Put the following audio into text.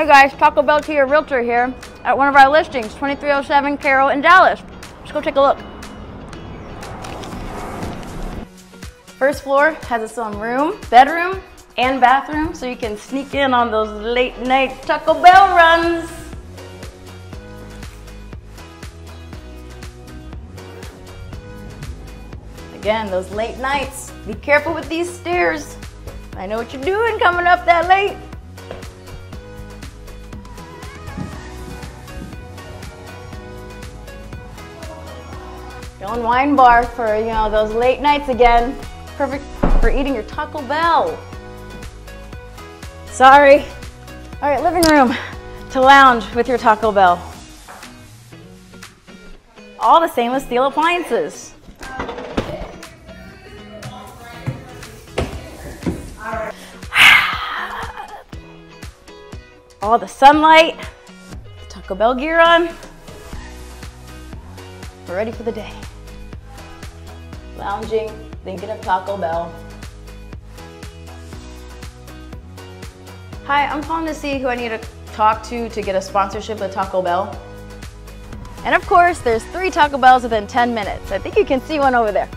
Hey guys, Taco Bell Tiya your realtor here at one of our listings, 2307 Carroll in Dallas. Let's go take a look. First floor has its own room, bedroom, and bathroom, so you can sneak in on those late night Taco Bell runs. Again, those late nights. Be careful with these stairs. I know what you're doing coming up that late. Going wine bar for, you know, those late nights again. Perfect for eating your Taco Bell. Sorry. All right, living room to lounge with your Taco Bell. All the stainless steel appliances. All the sunlight, Taco Bell gear on. Ready for the day. Lounging, thinking of Taco Bell. Hi, I'm calling to see who I need to talk to to get a sponsorship with Taco Bell. And of course, there's three Taco Bells within 10 minutes. I think you can see one over there.